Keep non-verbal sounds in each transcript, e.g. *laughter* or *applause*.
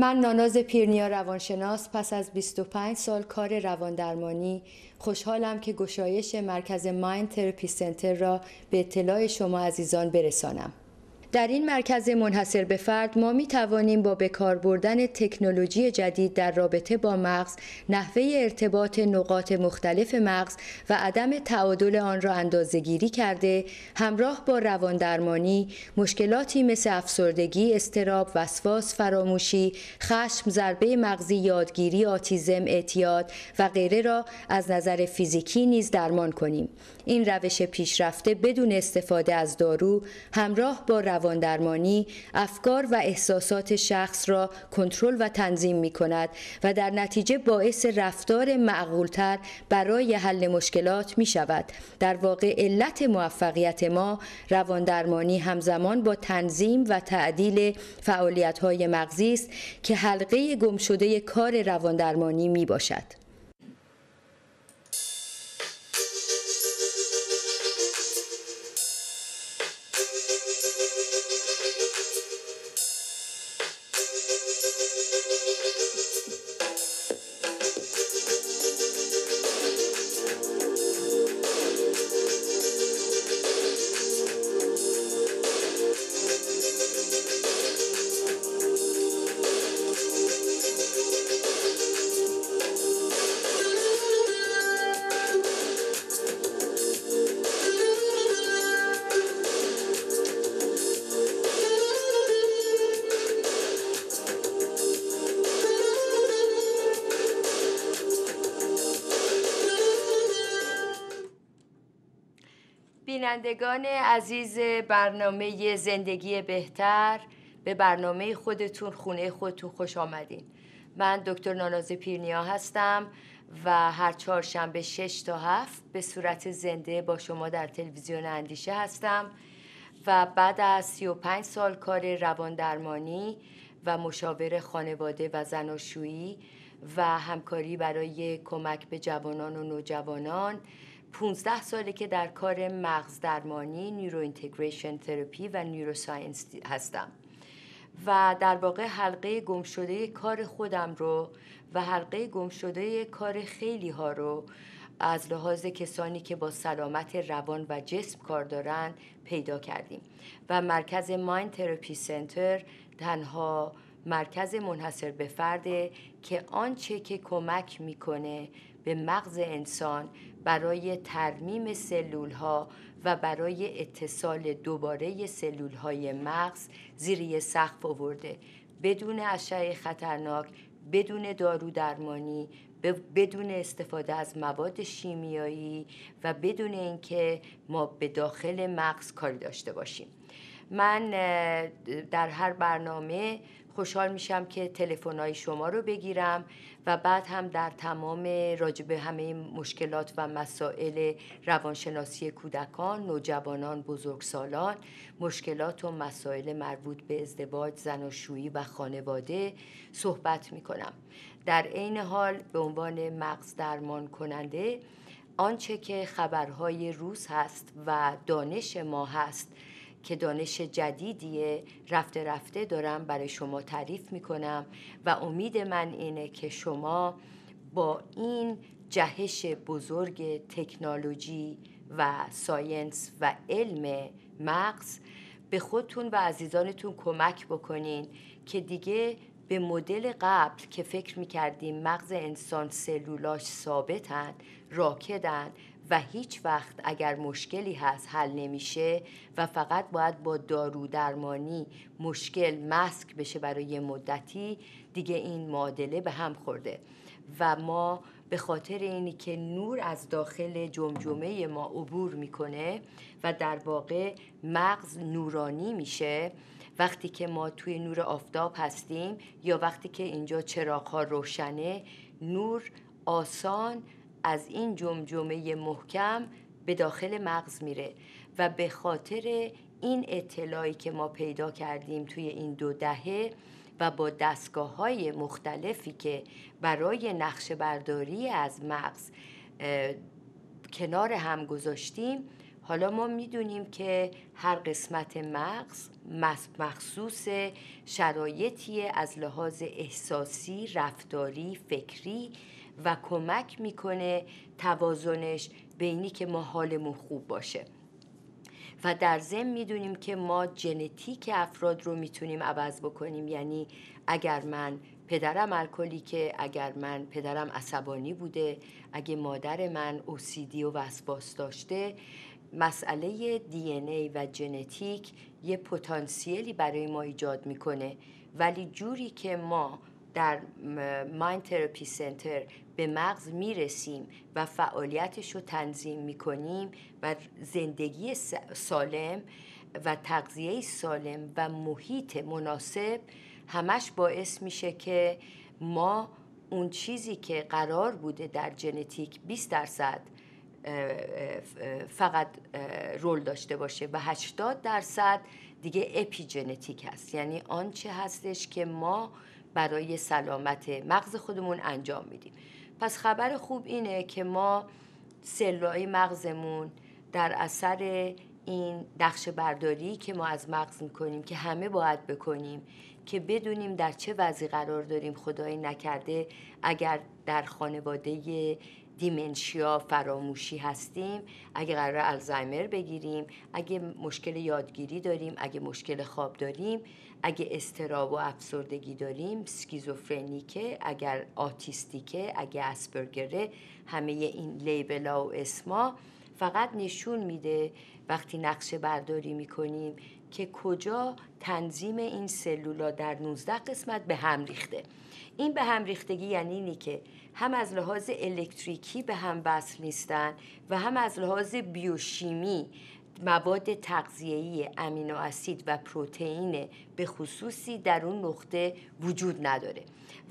من ناناز پیرنیا روانشناس پس از 25 سال کار رواندرمانی خوشحالم که گشایش مرکز مایند ترپی سنتر را به اطلاع شما عزیزان برسانم. در این مرکز منحصر به فرد ما می توانیم با بکار بردن تکنولوژی جدید در رابطه با مغز نحوه ارتباط نقاط مختلف مغز و عدم تعادل آن را اندازهگیری کرده همراه با روان درمانی مشکلاتی مثل افسردگی، استراب، وسواس، فراموشی، خشم، ضربه مغزی، یادگیری، آتیزم، اعتیاد و غیره را از نظر فیزیکی نیز درمان کنیم. این روش پیشرفته بدون استفاده از دارو همراه با رواندرمانی افکار و احساسات شخص را کنترل و تنظیم می کند و در نتیجه باعث رفتار معقولتر برای حل مشکلات می شود. در واقع علت موفقیت ما رواندرمانی همزمان با تنظیم و تعدیل فعالیت های مغزی است که حلقه گمشده کار رواندرمانی می باشد. بینندگان عزیز برنامه زندگی بهتر به برنامه خودتون خونه خودتون خوش آمدین. من دکتر ناناز پیرنیا هستم و هر چهارشنبه 6 تا 7 به صورت زنده با شما در تلویزیون اندیشه هستم و بعد از 35 سال کار روان درمانی و مشاور خانواده و زناشویی و همکاری برای کمک به جوانان و نوجوانان 15 ساله که در کار مغز درمانی neuro integration therapy و neuroscience هستم. و در واقع حلقه گمشده کار خودم رو و حلقه گمشده کار خیلی ها رو از لحاظ کسانی که با سلامت روان و جسم کار دارند پیدا کردیم. و مرکز Mind Therapy Center تنها مرکز منحصر به فرده که آنچه که کمک می‌کنه به مغز انسان برای ترمیم سلول ها و برای اتصال دوباره سلول های مغز زیر سقف آورده. بدون اشعه خطرناک بدون دارو درمانی بدون استفاده از مواد شیمیایی و بدون اینکه ما به داخل مغز کاری داشته باشیم. من در هر برنامه خوشحال میشم که تلفن‌های شما رو بگیرم و بعد هم در تمام راجب همه مشکلات و مسائل روانشناسی کودکان، نوجوانان، بزرگسالان، مشکلات و مسائل مربوط به ازدواج، زناشویی و خانواده صحبت می‌کنم. در عین حال به عنوان مغز درمان کننده آنچه که خبرهای روز هست و دانش ما هست که دانش جدیدیه رفته رفته دارم برای شما تعریف می‌کنم و امید من اینه که شما با این جهش بزرگ تکنولوژی و ساینس و علم مغز به خودتون و عزیزانتون کمک بکنین که دیگه به مدل قبل که فکر می‌کردیم مغز انسان سلولاش ثابتن راکدن و هیچ وقت اگر مشکلی هست حل نمیشه و فقط باید با دارو درمانی مشکل مسک بشه برای مدتی دیگه این معادله به هم خورده. و ما به خاطر اینی که نور از داخل جمجمه ما عبور می‌کنه و در واقع مغز نورانی میشه وقتی که ما توی نور آفتاب هستیم یا وقتی که اینجا چراغ ها روشنه نور آسان از این جمجمه محکم به داخل مغز میره و به خاطر این اطلاعی که ما پیدا کردیم توی این دو دهه و با دستگاه های مختلفی که برای نقشه برداری از مغز کنار هم گذاشتیم حالا ما می‌دونیم که هر قسمت مغز مخصوص شرایطی از لحاظ احساسی، رفتاری، فکری و کمک می‌کنه توازنش بینی که ما حالمون خوب باشه. و در ضمن می‌دونیم که ما ژنتیک افراد رو می‌تونیم عوض بکنیم. یعنی اگر من پدرم که اگر من پدرم عصبانی بوده اگه مادر من اوسیدی و وسواس داشته مسئله دی ای و ژنتیک یه پتانسیلی برای ما ایجاد می‌کنه. ولی جوری که ما در مایند تراپی سنتر به مغز می‌رسیم و فعالیتش رو تنظیم می‌کنیم و زندگی سالم و تغذیه سالم و محیط مناسب همش باعث میشه که ما اون چیزی که قرار بوده در ژنتیک 20 درصد فقط رول داشته باشه و 80 درصد دیگه اپیژنتیک هست. یعنی آنچه هستش که ما برای سلامت مغز خودمون انجام میدیم. پس خبر خوب اینه که ما سلولای مغزمون در اثر این نقش برداری که ما از مغز می‌کنیم که همه باید بکنیم که بدونیم در چه وضعی قرار داریم خدایی نکرده اگر در خانواده دیمنشیا فراموشی هستیم اگه قرار الزایمر بگیریم اگه مشکل یادگیری داریم اگه مشکل خواب داریم اگه استراب و افسردگی داریم سکیزوفرنیکه اگر آتیستیکه اگه اسپرگره همه این لیبلا و اسما فقط نشون میده وقتی نقشه برداری می‌کنیم که کجا تنظیم این سلولا در 19 قسمت به هم ریخته. این به هم ریختگی یعنی اینی که هم از لحاظ الکتریکی به هم وصل نیستن و هم از لحاظ بیوشیمی مواد تغذیه‌ای امینو اسید و پروتئین به خصوصی در اون نقطه وجود نداره.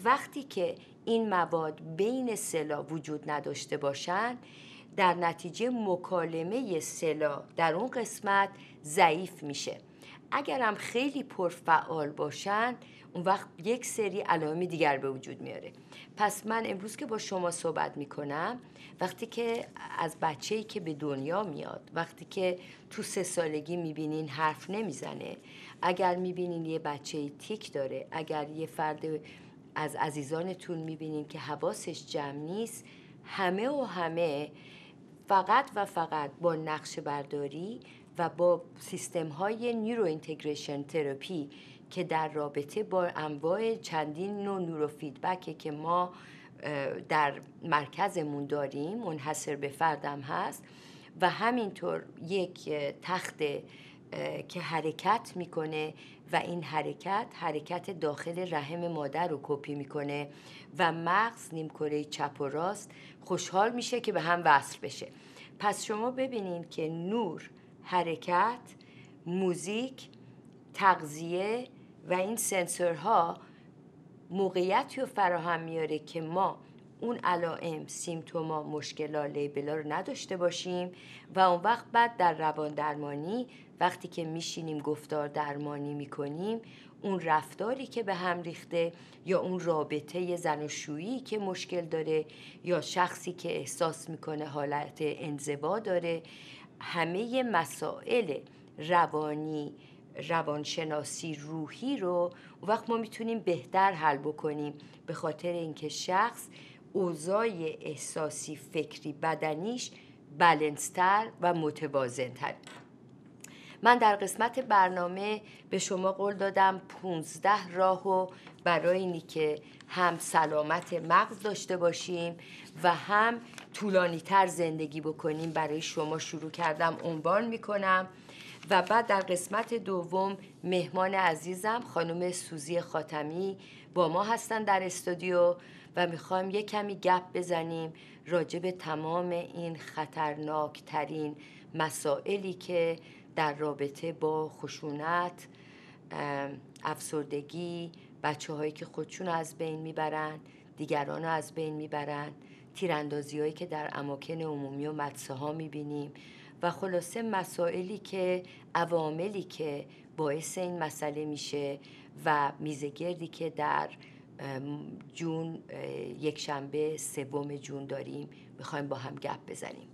وقتی که این مواد بین سلا وجود نداشته باشن در نتیجه مکالمه سلا در اون قسمت ضعیف میشه. اگرم خیلی پرفعال باشن اون وقت یک سری علائم دیگر به وجود میاره. پس من امروز که با شما صحبت می‌کنم وقتی که از بچه‌ای که به دنیا میاد وقتی که تو سه سالگی می‌بینین حرف نمی‌زنه اگر می‌بینین یه بچه تیک داره اگر یه فرد از عزیزانتون می‌بینین که حواسش جمع نیست همه و همه فقط و فقط با نقش برداری و با سیستم های neuro integration therapy که در رابطه با انواع چندین نوع نورو فیدبک که ما در مرکزمون داریم منحصر به فردم هست و همینطور یک تخت که حرکت می‌کنه و این حرکت حرکت داخل رحم مادر رو کپی می‌کنه و مغز نیمکره چپ و راست خوشحال میشه که به هم وصل بشه. پس شما ببینین که نور حرکت موزیک تغذیه و این سنسورها موقعیتی رو فراهم میاره که ما اون علائم سیمتوما مشکلا لیبلا رو نداشته باشیم و اون وقت بعد در روان درمانی وقتی که میشینیم گفتار درمانی می‌کنیم اون رفتاری که به هم ریخته یا اون رابطه زن و شویی که مشکل داره یا شخصی که احساس می‌کنه حالت انزوا داره همه مسائل روانی روانشناسی روحی رو اون وقت ما می‌تونیم بهتر حل بکنیم. به خاطر اینکه شخص اوضاع احساسی فکری بدنیش بلنستر و متوازنتر. من در قسمت برنامه به شما قول دادم 15 راهو برای اینی که هم سلامت مغز داشته باشیم و هم طولانی تر زندگی بکنیم. برای شما شروع کردم عنوان می‌کنم. و بعد در قسمت دوم مهمان عزیزم خانم سوزی خاتمی با ما هستن در استودیو و می‌خوایم یه کمی گپ بزنیم راجع به تمام این خطرناک ترین مسائلی که در رابطه با خشونت افسردگی بچه هایی که خودشون از بین می‌برن دیگران از بین می‌برن تیراندازی هایی که در اماکن عمومی و مدسه ها می‌بینیم. و خلاصه مسائلی که عواملی که باعث این مسئله میشه و میزگردی که در جون یک شنبه سوم جون داریم می‌خوایم با هم گپ بزنیم.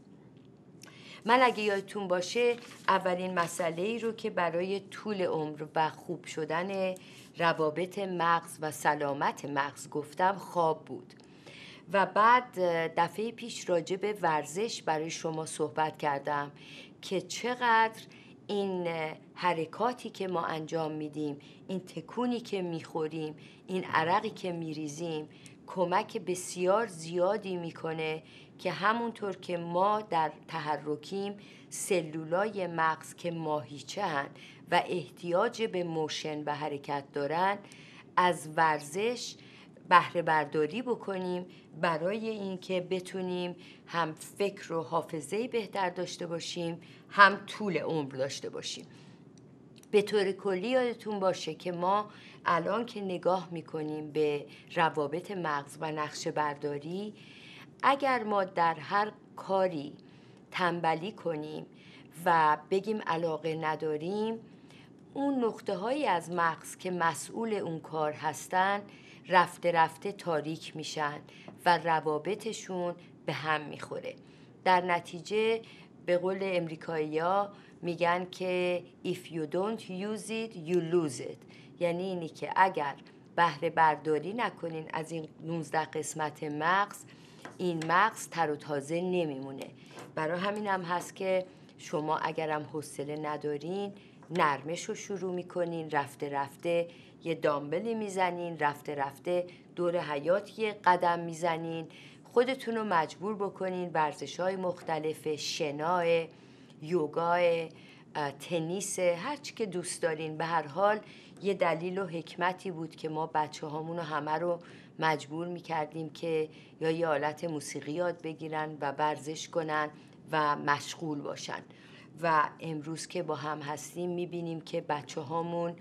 من اگه یادتون باشه اولین مسئله ای رو که برای طول عمر و خوب شدن روابط مغز و سلامت مغز گفتم خواب بود. و بعد دفعه پیش راجع به ورزش برای شما صحبت کردم که چقدر این حرکاتی که ما انجام میدیم این تکونی که می‌خوریم این عرقی که میریزیم کمک بسیار زیادی می‌کنه که همونطور که ما در تحرکیم سلولای مغز که ماهیچه هن و احتیاج به موشن و حرکت دارن از ورزش بهره برداری بکنیم برای اینکه بتونیم هم فکر و حافظه بهتر داشته باشیم هم طول عمر داشته باشیم. به طور کلی یادتون باشه که ما الان که نگاه می‌کنیم به روابط مغز و نقشه برداری اگر ما در هر کاری تنبلی کنیم و بگیم علاقه نداریم اون نقطه هایی از مغز که مسئول اون کار هستن رفته رفته تاریک میشن و روابطشون به هم می‌خوره. در نتیجه به قول امریکایی میگن که if you don't use it you lose it. یعنی اینی که اگر بهره برداری نکنین از این 19 قسمت مغز این مغز تر و تازه نمیمونه. برای همین هم هست که شما اگرم حوصله ندارین نرمش رو شروع می‌کنین رفته رفته یه دامبلی می‌زنین رفته رفته دور حیات یه قدم می‌زنین. خودتون رو مجبور بکنین ورزش های مختلف شنای یوگای تنیس هرچی که دوست دارین. به هر حال یه دلیل و حکمتی بود که ما بچه هامون رو همه رو مجبور می‌کردیم که یا یه حالت موسیقی یاد بگیرن و ورزش کنن و مشغول باشن. و امروز که با هم هستیم می‌بینیم که بچه هامون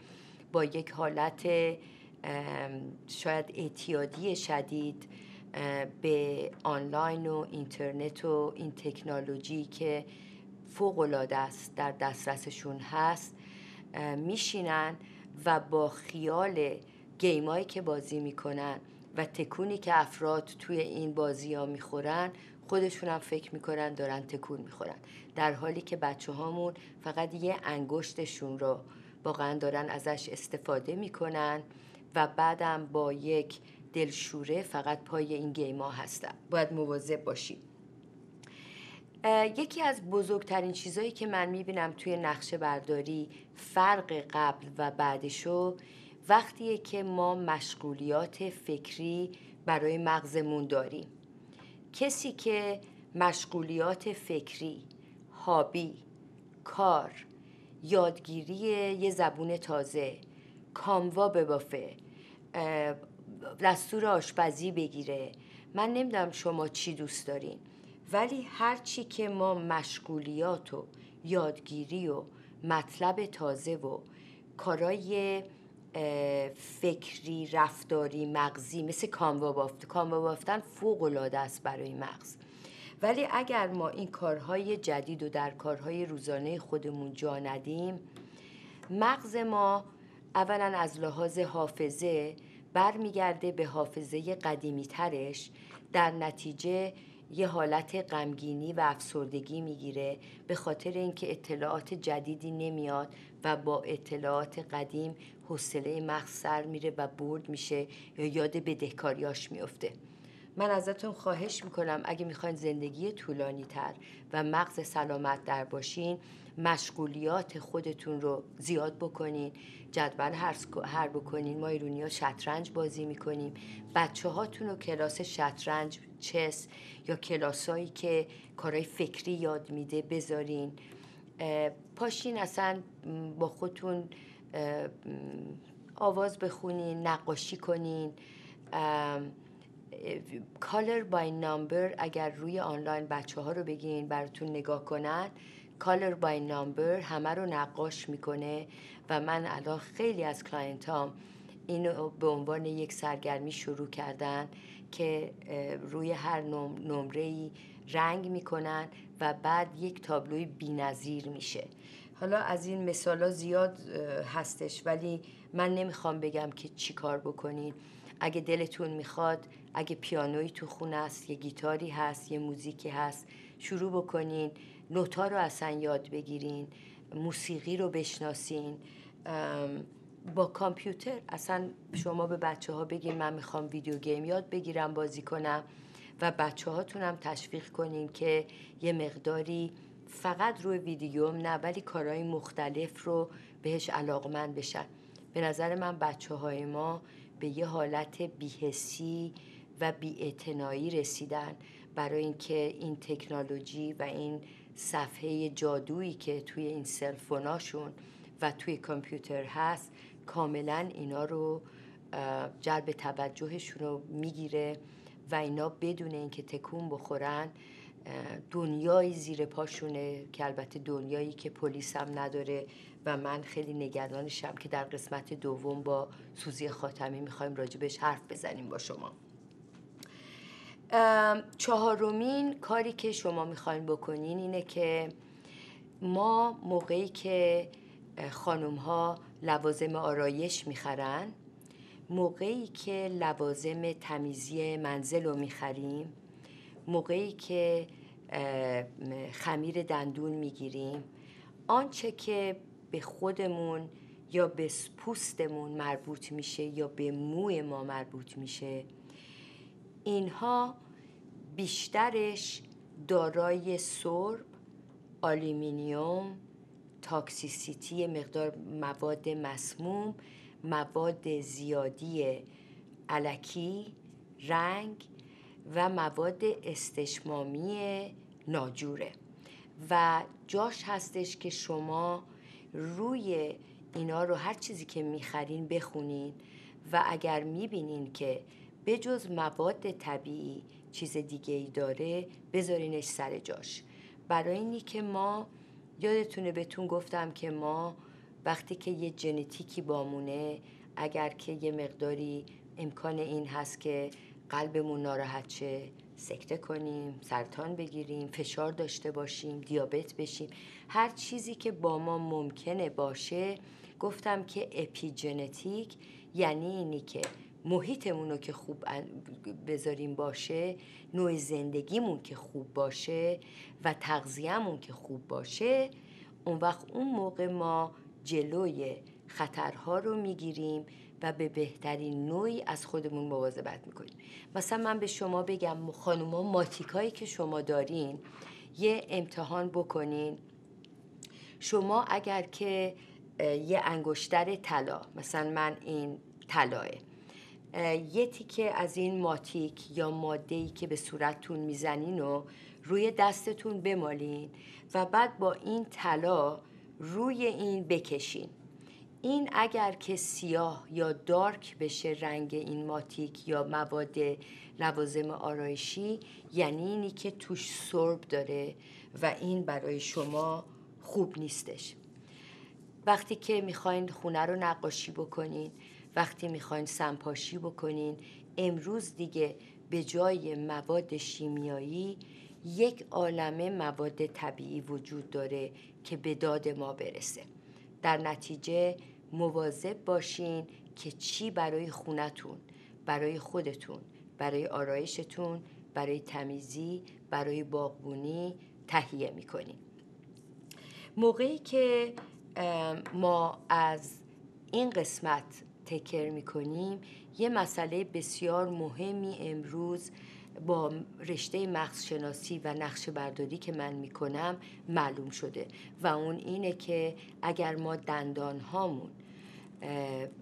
با یک حالت شاید اعتیادی شدید به آنلاین و اینترنت و این تکنولوژی که فوق العاده است در دسترسشون هست میشینن و با خیال گیمایی که بازی می‌کنن و تکونی که افراد توی این بازی ها می‌خورن خودشون هم فکر می‌کنن دارن تکون می‌خورن. در حالی که بچه هامون فقط یه انگشتشون رو واقعا دارن ازش استفاده می‌کنن و بعدم با یک دلشوره فقط پای این گیما هستن. باید مواظب باشیم یکی از بزرگترین چیزهایی که من می‌بینم توی نقشه برداری فرق قبل و بعدشو وقتیه که ما مشغولیات فکری برای مغزمون داریم. کسی که مشغولیات فکری هابی کار یادگیری یه زبون تازه. کاموا ببافه دستور آشپزی بگیره. من نمی‌دونم شما چی دوست دارین. ولی هرچی که ما مشغولیات و یادگیری و مطلب تازه و کارای فکری رفتاری مغزی مثل کاموا بافت کاموا بافتن فوق العاده است برای مغز. ولی اگر ما این کارهای جدید و در کارهای روزانه خودمون جا ندیم مغز ما اولا از لحاظ حافظه برمیگرده به حافظه قدیمی ترش در نتیجه یه حالت غمگینی و افسردگی می‌گیره به خاطر اینکه اطلاعات جدیدی نمیاد و با اطلاعات قدیم حوصله مغز سر میره و برد میشه یا یاد بدهکاریاش میفته من ازتون خواهش می‌کنم اگه می‌خواین زندگی طولانی تر و مغز سلامت در باشین مشغولیات خودتون رو زیاد بکنین جدول هر بکنین. ما ایرونی ها شطرنج بازی می‌کنیم. بچه هاتون رو کلاس شطرنج چس یا کلاسایی که کارهای فکری یاد میده بذارین. پاشین اصلا با خودتون آواز بخونین نقاشی کنین. color by number اگر روی آنلاین بچه ها رو بگین براتون نگاه کنن color by number همه رو نقاش می‌کنه و من الان خیلی از client هم اینو به عنوان یک سرگرمی شروع کردن که روی هر نمره رنگ می‌کنن و بعد یک تابلوی بینظیر میشه. حالا از این مثالا زیاد هستش ولی من نمی‌خوام بگم که چی کار بکنید اگه دلتون می‌خواد اگه پیانویی تو خونه است یه گیتاری هست یه موزیکی هست شروع بکنین نوتا رو اصلا یاد بگیرین موسیقی رو بشناسین. با کامپیوتر اصلا شما به بچه ها بگین من می‌خوام ویدیو گیم یاد بگیرم بازی کنم و بچه هاتونم تشویق کنین که یه مقداری فقط روی ویدیو نه ولی کارهای مختلف رو بهش علاقمند بشن. به نظر من بچه های ما به یه حالت بیهسی و بیاعتنایی رسیدن برای اینکه این تکنولوژی و این صفحه جادویی که توی این سلفوناشون و توی کامپیوتر هست کاملا اینا رو جلب توجهشون رو می‌گیره و اینا بدون اینکه تکون بخورن دنیای زیر پاشونه که البته دنیایی که پلیس هم نداره و من خیلی نگرانشم که در قسمت دوم با سوزی خاتمی می‌خوایم راجبش حرف بزنیم با شما. چهارمین کاری که شما می‌خواین بکنین اینه که ما موقعی که خانوم ها لوازم آرایش می‌خرن موقعی که لوازم تمیزی منزل رو می‌خریم موقعی که خمیر دندون می‌گیریم آنچه که به خودمون یا به پوستمون مربوط میشه یا به موی ما مربوط میشه اینها بیشترش دارای سرب aluminum toxicity مقدار مواد مسموم مواد زیادی الکی رنگ و مواد استشمامی ناجوره. و جاش هستش که شما روی اینا رو هر چیزی که می‌خرین بخونین و اگر می‌بینین که بجز مواد طبیعی چیز دیگه ای داره بذارینش سر جاش. برای اینی که ما یادتونه بهتون گفتم که ما وقتی که یه ژنتیکی بامونه اگر که یه مقداری امکان این هست که قلبمون ناراحت شه سکته کنیم سرطان بگیریم فشار داشته باشیم دیابت بشیم هر چیزی که با ما ممکنه باشه گفتم که اپیژنتیک یعنی اینی که محیطمون رو که خوب بذاریم باشه نوع زندگیمون که خوب باشه و تغذیهمون که خوب باشه اون وقت اون موقع ما جلوی خطرها رو می‌گیریم و به بهترین نوعی از خودمون مواظبت می‌کنیم. مثلا من به شما بگم خانوما ماتیکایی که شما دارین یه امتحان بکنین. شما اگر که یه انگشتر طلا مثلا من این طلاه یه تیکه از این ماتیک یا ماده که به صورتتون می‌زنین و روی دستتون بمالین و بعد با این طلا روی این بکشین. این اگر که سیاه یا دارک بشه رنگ این ماتیک یا مواد لوازم آرایشی یعنی اینی که توش سرب داره و این برای شما خوب نیستش. وقتی که می‌خواین خونه رو نقاشی بکنین وقتی می‌خواین سمپاشی بکنین امروز دیگه به جای مواد شیمیایی یک عالمه مواد طبیعی وجود داره که به داد ما برسه. در نتیجه مواظب باشین که چی برای خونتون برای خودتون برای آرایشتون برای تمیزی برای باغبونی تهیه می‌کنین. موقعی که ما از این قسمت تکر می‌کنیم. یه مسئله بسیار مهمی امروز با رشته مغز شناسی و نقش برداری که من می‌کنم معلوم شده و اون اینه که اگر ما دندان هامون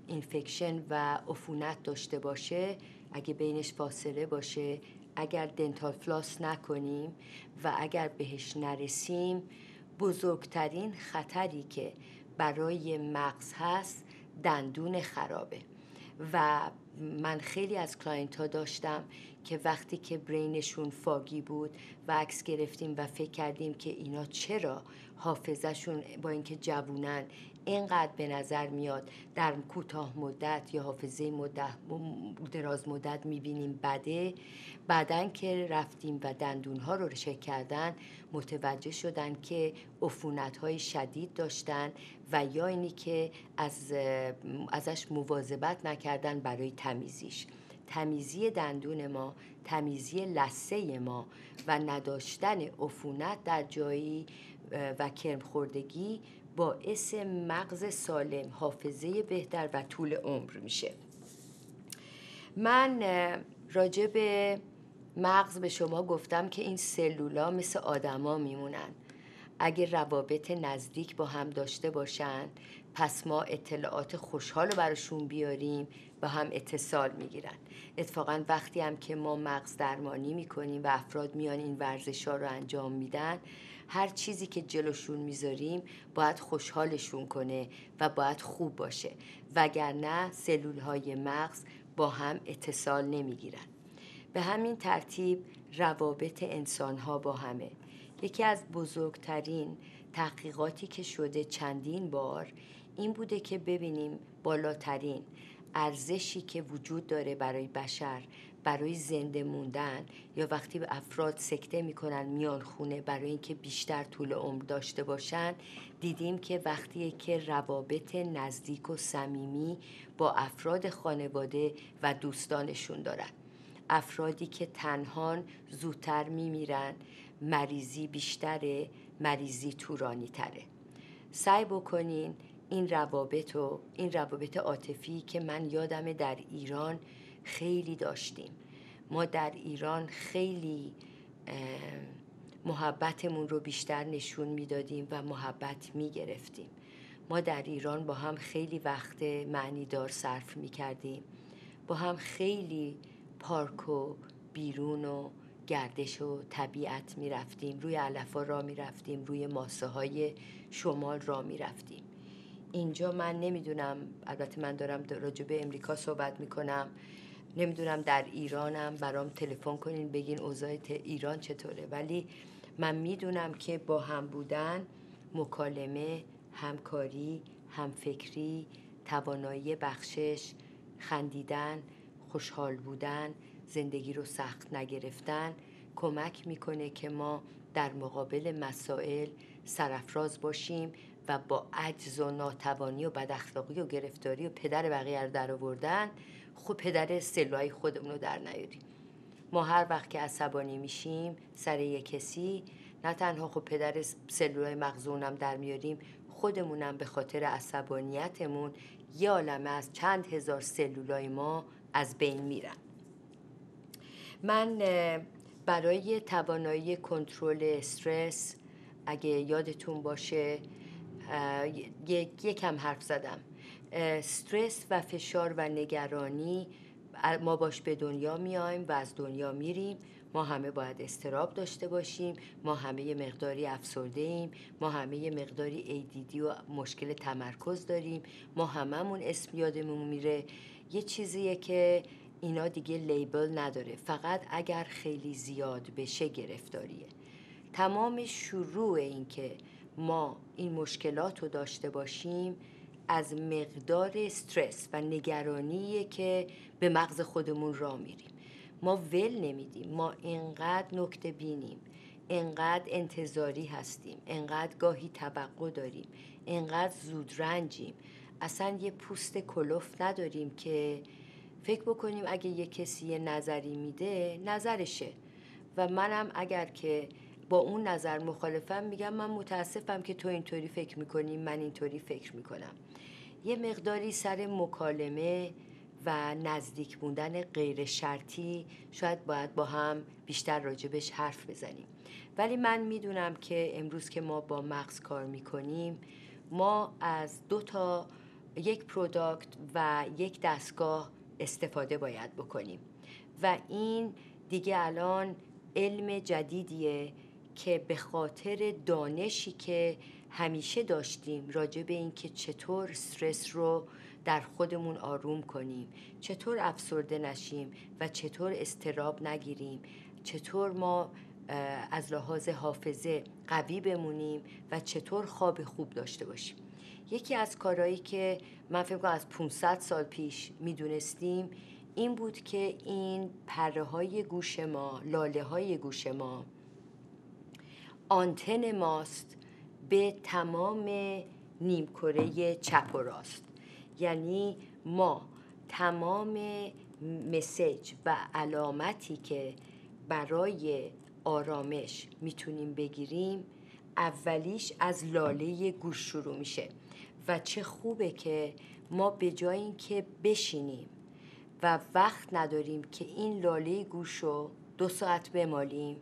infection و عفونت داشته باشه اگه بینش فاصله باشه اگر dental floss نکنیم و اگر بهش نرسیم بزرگترین خطری که برای مغز هست دندون خرابه. و من خیلی از client ها داشتم که وقتی که brain شون foggy بود و عکس گرفتیم و فکر کردیم که اینا چرا حافظشون با اینکه جوونن اینقدر به نظر میاد در کوتاه مدت یا حافظه مدت دراز مدت می‌بینیم بده. بعدا که رفتیم و دندونها رو چک کردن متوجه شدن که عفونت های شدید داشتن و یا اینی که از ازش مواظبت نکردن برای تمیزیش. تمیزی دندون ما تمیزی لسه ما و نداشتن عفونت در جایی و کرم خوردگی باعث مغز سالم حافظه بهتر و طول عمر میشه. من راجع به مغز به شما گفتم که این سلولا مثل آدما میمونن. اگه روابط نزدیک با هم داشته باشن پس ما اطلاعات خوشحال رو براشون بیاریم با هم اتصال می‌گیرن. اتفاقا وقتی هم که ما مغز درمانی می‌کنیم و افراد میان این ورزش ها رو انجام میدن هر چیزی که جلوشون می‌ذاریم باید خوشحالشون کنه و باید خوب باشه. وگرنه سلول های مغز با هم اتصال نمی‌گیرن. به همین ترتیب روابط انسان ها با همه. یکی از بزرگترین تحقیقاتی که شده چندین بار این بوده که ببینیم بالاترین ارزشی که وجود داره برای بشر برای زنده موندن یا وقتی به افراد سکته می‌کنن میان خونه برای اینکه بیشتر طول عمر داشته باشن دیدیم که وقتی که روابط نزدیک و صمیمی با افراد خانواده و دوستانشون دارن. افرادی که تنهان زودتر میمیرن مریضی بیشتره مریضی طولانی تره سعی بکنین این روابط و این روابط عاطفی که من یادم در ایران خیلی داشتیم. ما در ایران خیلی محبتمون رو بیشتر نشون می‌دادیم و محبت می‌گرفتیم. ما در ایران با هم خیلی وقت معنیدار صرف می‌کردیم. با هم خیلی پارک و بیرون و گردش و طبیعت می‌رفتیم. روی علفا را می‌رفتیم روی ماسه های شمال را می‌رفتیم. اینجا من نمی‌دونم البته من دارم راجع به امریکا صحبت می‌کنم. نمی‌دونم در ایرانم برام تلفن کنین بگین اوضاع ایران چطوره. ولی من می‌دونم که با هم بودن مکالمه همکاری همفکری توانایی بخشش خندیدن خوشحال بودن زندگی رو سخت نگرفتن کمک می‌کنه که ما در مقابل مسائل سرفراز باشیم. و با عجز و ناتوانی و بداخلاقی و گرفتاری و پدر بقیه رو در آوردن خود پدر سلوهای خودمون رو در نیاریم ما هر وقت که عصبانی میشیم سر یک کسی نه تنها خب پدر سلولای مغزونم در میاریم خودمونم به خاطر عصبانیتمون یه عالمه از چند هزار سلولای ما از بین میرن. من برای توانایی کنترل استرس اگه یادتون باشه یکم حرف زدم. استرس و فشار و نگرانی ما باش به دنیا میایم و از دنیا میریم. ما همه باید استراب داشته باشیم. ما همه مقداری افسرده ایم ما همه مقداری ایدیدی و مشکل تمرکز داریم. ما هممون اسم یادمون میره. یه چیزیه که اینا دیگه لیبل نداره. فقط اگر خیلی زیاد بشه گرفتاریه. تمام شروع این که ما این مشکلات رو داشته باشیم از مقدار استرس و نگرانی که به مغز خودمون را میریم. ما ول نمیدیم. ما انقدر نکته بینیم. انقدر انتظاری هستیم. انقدر گاهی توقع داریم. انقدر زود رنجیم. اصلا یه پوست کلوف نداریم که فکر بکنیم اگه یه کسی یه نظری میده نظرشه. و منم اگر که با اون نظر مخالفم میگم من متاسفم که تو اینطوری فکر می‌کنی من اینطوری فکر می‌کنم. یه مقداری سر مکالمه و نزدیک موندن غیر شرطی شاید باید با هم بیشتر راجبش حرف بزنیم. ولی من می‌دونم که امروز که ما با مغز کار می‌کنیم ما از دو تا یک پروداکت و یک دستگاه استفاده باید بکنیم. و این دیگه الان علم جدیدیه که به خاطر دانشی که همیشه داشتیم راجع به اینکه چطور استرس رو در خودمون آروم کنیم چطور افسرده نشیم و چطور استراب نگیریم چطور ما از لحاظ حافظه قوی بمونیم و چطور خواب خوب داشته باشیم. یکی از کارهایی که من فکر کنم از 500 سال پیش می‌دونستیم این بود که این پره های گوش ما لاله های گوش ما آنتن ماست به تمام نیمکره چپ و راست. یعنی ما تمام مسیج و علامتی که برای آرامش می‌تونیم بگیریم اولیش از لاله گوش شروع میشه و چه خوبه که ما به جای اینکه بشینیم و وقت نداریم که این لاله گوش رو دو ساعت بمالیم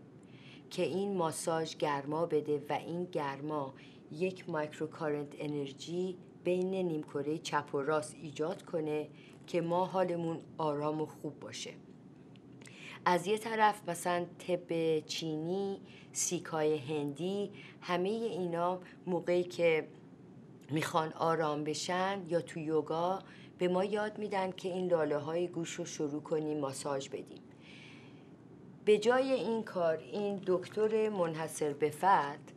که این ماساژ گرما بده و این گرما یک مایکروکارنت انرژی بین نیمکره چپ و راست ایجاد کنه که ما حالمون آرام و خوب باشه. از یه طرف مثلا طب چینی سیکای هندی همه اینا موقعی که می‌خوان آرام بشن یا تو یوگا به ما یاد میدن که این لاله های گوش رو شروع کنیم ماساژ بدیم. به جای این کار این دکتر منحصر به فرد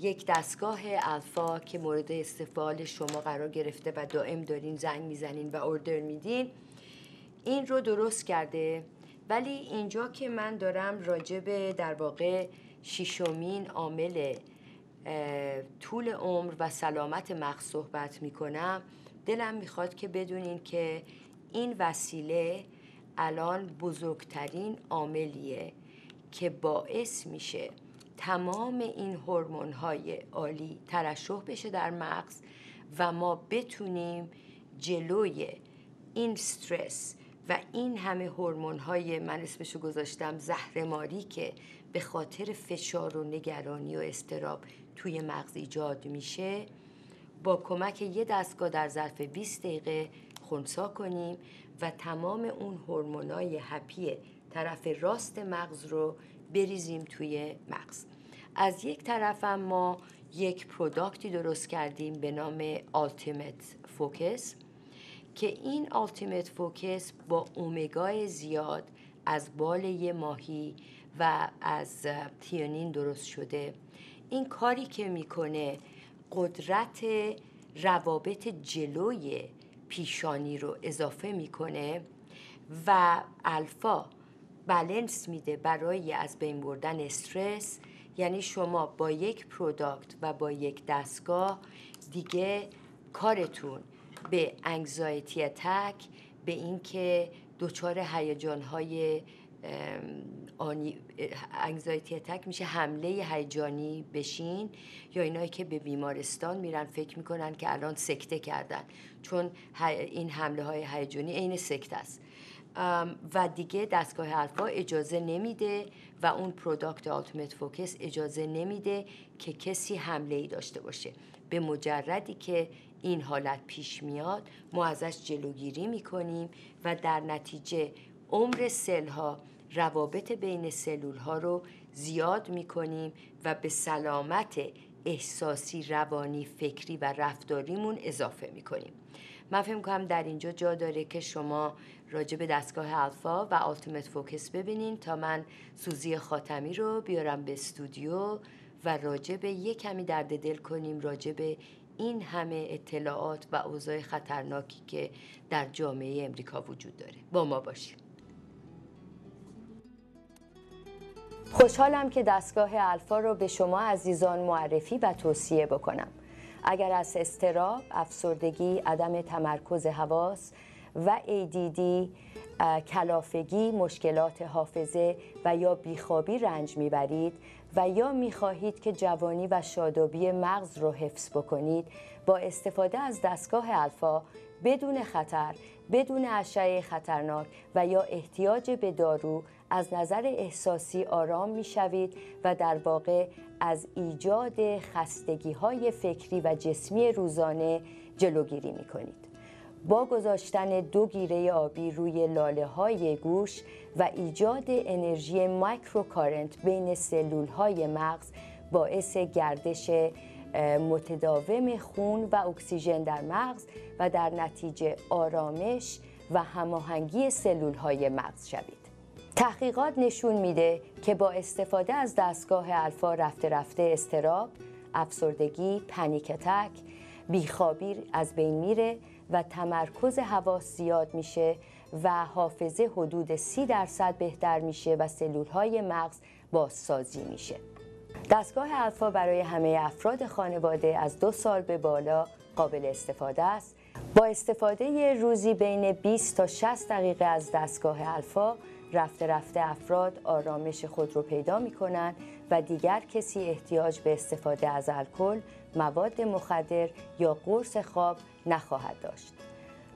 یک دستگاه الفا که مورد استفاده شما قرار گرفته و دائم دارین زنگ می‌زنین و اردر میدین این رو درست کرده. ولی اینجا که من دارم راجب در واقع شیشمین عامل طول عمر و سلامت مغز صحبت می‌کنم دلم می‌خواد که بدونین که این وسیله الان بزرگترین عاملیه که باعث میشه تمام این هورمون های عالی ترشح بشه در مغز و ما بتونیم جلوی این استرس و این همه هورمون های من اسمشو گذاشتم زهرماری که به خاطر فشار و نگرانی و استراب توی مغز ایجاد میشه با کمک یه دستگاه در ظرف 20 دقیقه خونسا کنیم و تمام اون هورمونای happy طرف راست مغز رو بریزیم توی مغز. از یک طرف ما یک product ی درست کردیم به نام Ultimate Focus که این Ultimate Focus با اومگای زیاد از بال یه ماهی و از theanine درست شده. این کاری که می‌کنه قدرت روابط جلوی پیشانی رو اضافه می‌کنه و alpha balance میده برای از بین بردن استرس. یعنی شما با یک product و با یک دستگاه دیگه کارتون به anxiety attack به اینکه دچار هیجان های anxiety attack میشه حمله هیجانی بشین یا اینایی که به بیمارستان میرن فکر می‌کنن که الان سکته کردن. چون این حمله های هیجانی عین سکته است. و دیگه دستگاه الفا اجازه نمیده و اون product Ultimate Focus اجازه نمیده که کسی حمله ای داشته باشه. به مجردی که این حالت پیش میاد ما ازش جلوگیری می‌کنیم و در نتیجه عمر سل ها روابط بین سلول ها رو زیاد می‌کنیم و به سلامت احساسی روانی فکری و رفتاریمون اضافه می‌کنیم. من فکر کنم در اینجا جا داره که شما راجع به دستگاه الفا و آلتیمت فوکس ببینین تا من سوزی خاتمی رو بیارم به استودیو و راجع به یه کمی درد دل کنیم راجع به این همه اطلاعات و اوضاع خطرناکی که در جامعه امریکا وجود داره. با ما باشیم خوشحالم که دستگاه الفا رو به شما عزیزان معرفی و توصیه بکنم. اگر از استراب، افسردگی، عدم تمرکز حواس و ADD کلافگی، مشکلات حافظه و یا بیخوابی رنج می‌برید و یا می‌خواهید که جوانی و شادابی مغز رو حفظ بکنید با استفاده از دستگاه الفا بدون خطر بدون اشعه خطرناک و یا احتیاج به دارو از نظر احساسی آرام می شوید و در واقع از ایجاد خستگی های فکری و جسمی روزانه جلوگیری می کنید. با گذاشتن دو گیره آبی روی لاله های گوش و ایجاد انرژی مایکروکارنت بین سلول های مغز باعث گردش متداوم خون و اکسیژن در مغز و در نتیجه آرامش و هماهنگی سلول های مغز شوید. تحقیقات نشون میده که با استفاده از دستگاه الفا رفته رفته استراب، افسردگی، پنیکتک، بیخوابی از بین میره و تمرکز حواس زیاد میشه و حافظه حدود سی درصد بهتر میشه و سلول های مغز بازسازی میشه. دستگاه الفا برای همه افراد خانواده از دو سال به بالا قابل استفاده است. با استفاده روزی بین 20 تا 60 دقیقه از دستگاه الفا رفته رفته افراد آرامش خود رو پیدا می کنند و دیگر کسی احتیاج به استفاده از الکل، مواد مخدر یا قرص خواب نخواهد داشت.